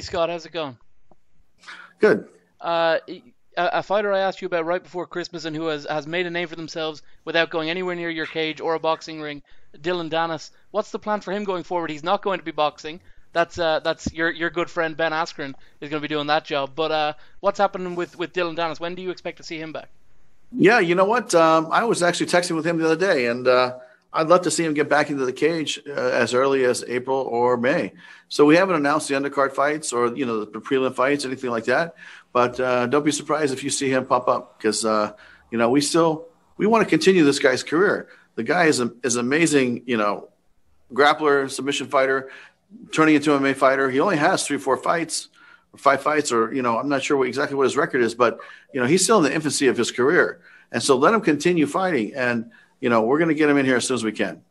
Scott. How's it going? Good. Uh, a, fighter I asked you about right before Christmas and who has, has made a name for themselves without going anywhere near your cage or a boxing ring, Dillon Danis. What's the plan for him going forward? He's not going to be boxing. That's uh, that's your your good friend Ben Askren is going to be doing that job. But uh, what's happening with, with Dillon Danis? When do you expect to see him back? Yeah, you know what? Um, I was actually texting with him the other day, and uh, I'd love to see him get back into the cage uh, as early as April or May. So we haven't announced the undercard fights or you know the prelim fights, anything like that. But uh, don't be surprised if you see him pop up because uh, you know we still we want to continue this guy's career. The guy is a, is amazing, you know, grappler, submission fighter, turning into a MMA fighter. He only has three, four fights, or five fights, or you know, I'm not sure what, exactly what his record is, but you know, he's still in the infancy of his career, and so let him continue fighting and you know, we're going to get him in here as soon as we can.